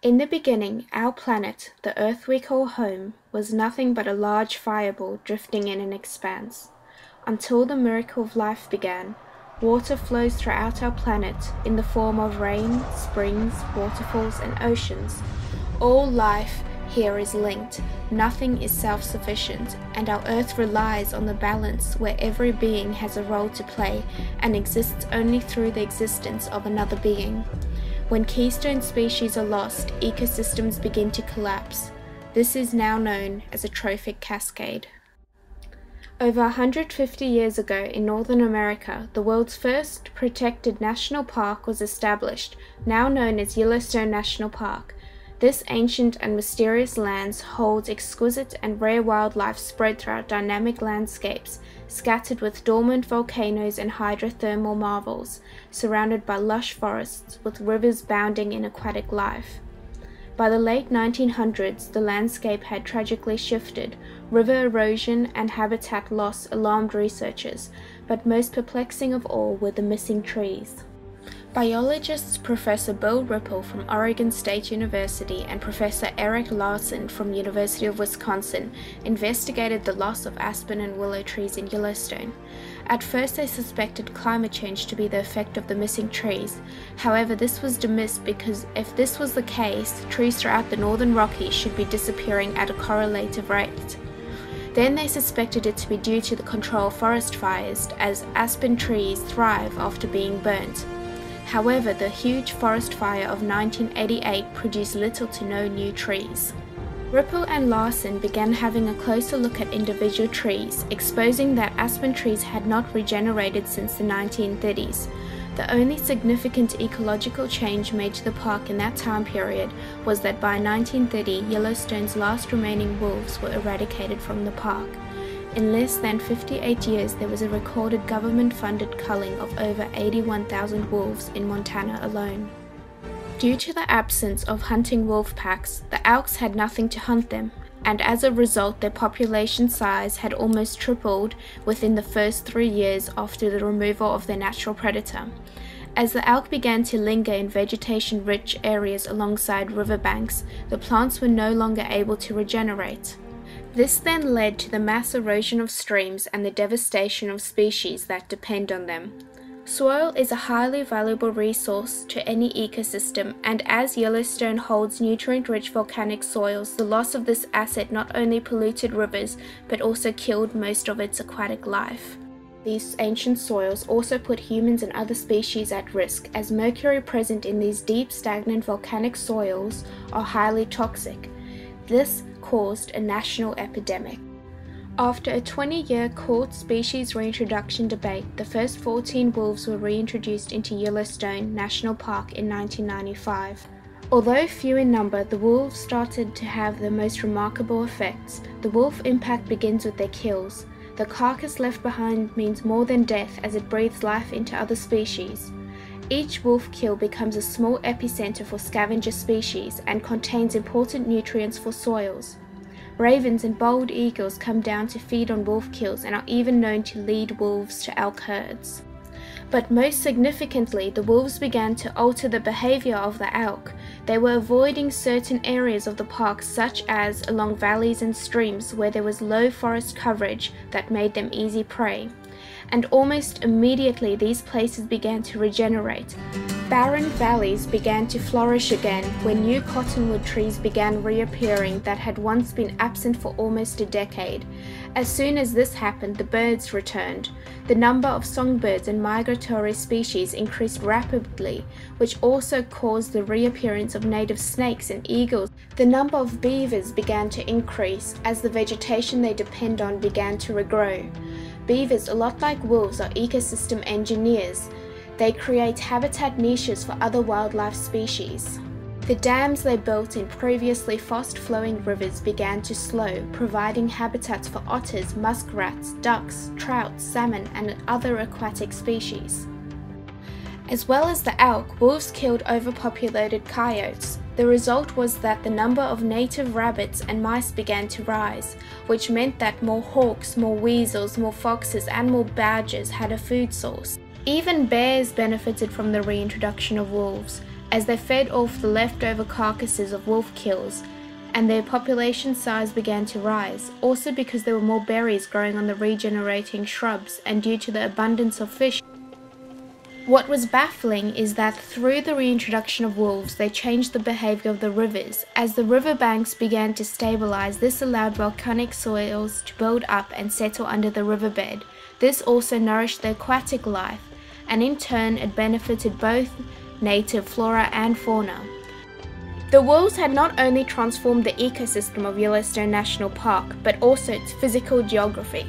In the beginning, our planet, the Earth we call home, was nothing but a large fireball drifting in an expanse. Until the miracle of life began, water flows throughout our planet in the form of rain, springs, waterfalls, and oceans. All life here is linked, nothing is self sufficient, and our Earth relies on the balance where every being has a role to play and exists only through the existence of another being. When keystone species are lost, ecosystems begin to collapse. This is now known as a trophic cascade. Over 150 years ago in Northern America, the world's first protected national park was established, now known as Yellowstone National Park. This ancient and mysterious lands holds exquisite and rare wildlife spread throughout dynamic landscapes, scattered with dormant volcanoes and hydrothermal marvels, surrounded by lush forests with rivers bounding in aquatic life. By the late 1900s, the landscape had tragically shifted. River erosion and habitat loss alarmed researchers, but most perplexing of all were the missing trees. Biologists Professor Bill Ripple from Oregon State University and Professor Eric Larsen from University of Wisconsin investigated the loss of aspen and willow trees in Yellowstone. At first they suspected climate change to be the effect of the missing trees. However, this was dismissed because if this was the case, trees throughout the northern Rockies should be disappearing at a correlative rate. Then they suspected it to be due to the control forest fires, as aspen trees thrive after being burnt. However, the huge forest fire of 1988 produced little to no new trees. Ripple and Larsen began having a closer look at individual trees, exposing that aspen trees had not regenerated since the 1930s. The only significant ecological change made to the park in that time period was that by 1930 Yellowstone's last remaining wolves were eradicated from the park. In less than 58 years, there was a recorded government funded culling of over 81,000 wolves in Montana alone. Due to the absence of hunting wolf packs, the Elks had nothing to hunt them, and as a result, their population size had almost tripled within the first three years after the removal of their natural predator. As the elk began to linger in vegetation rich areas alongside riverbanks, the plants were no longer able to regenerate. This then led to the mass erosion of streams and the devastation of species that depend on them. Soil is a highly valuable resource to any ecosystem, and as Yellowstone holds nutrient rich volcanic soils, the loss of this asset not only polluted rivers but also killed most of its aquatic life. These ancient soils also put humans and other species at risk, as mercury present in these deep stagnant volcanic soils are highly toxic. This caused a national epidemic. After a 20 year court species reintroduction debate, the first 14 wolves were reintroduced into Yellowstone National Park in 1995. Although few in number, the wolves started to have the most remarkable effects. The wolf impact begins with their kills. The carcass left behind means more than death as it breathes life into other species. Each wolf kill becomes a small epicenter for scavenger species and contains important nutrients for soils. Ravens and bald eagles come down to feed on wolf kills and are even known to lead wolves to elk herds. But most significantly, the wolves began to alter the behavior of the elk. They were avoiding certain areas of the park, such as along valleys and streams where there was low forest coverage that made them easy prey and almost immediately these places began to regenerate. Barren valleys began to flourish again when new cottonwood trees began reappearing that had once been absent for almost a decade. As soon as this happened, the birds returned. The number of songbirds and migratory species increased rapidly, which also caused the reappearance of native snakes and eagles. The number of beavers began to increase as the vegetation they depend on began to regrow. Beavers, a lot like wolves, are ecosystem engineers. They create habitat niches for other wildlife species. The dams they built in previously fast-flowing rivers began to slow, providing habitats for otters, muskrats, ducks, trout, salmon, and other aquatic species. As well as the elk, wolves killed overpopulated coyotes, the result was that the number of native rabbits and mice began to rise, which meant that more hawks, more weasels, more foxes, and more badgers had a food source. Even bears benefited from the reintroduction of wolves. as they fed off the leftover carcasses of wolf kills and their population size began to rise, also because there were more berries growing on the regenerating shrubs and due to the abundance of fish. What was baffling is that through the reintroduction of wolves, they changed the behavior of the rivers. As the riverbanks began to stabilize, this allowed volcanic soils to build up and settle under the riverbed. This also nourished the aquatic life, and in turn, it benefited both native flora and fauna. The wolves had not only transformed the ecosystem of Yellowstone National Park, but also its physical geography.